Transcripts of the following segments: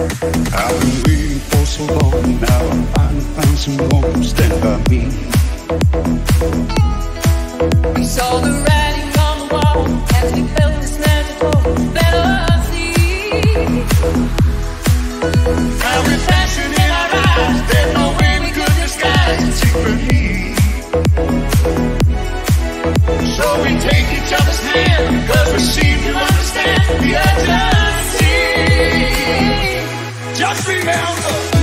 I've been waiting for so long now. I finally found someone who stand by me. We saw the writing on the wall as we this magical fantasy. In our eyes, there's no way we could disguise secretly. So we take each other's hand, cause we seem to understand the urgency. Oh.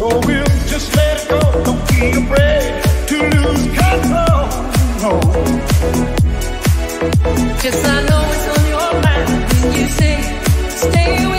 So we'll just let it go. Don't be afraid to lose control. No. Just I know it's on your mind when you say stay away.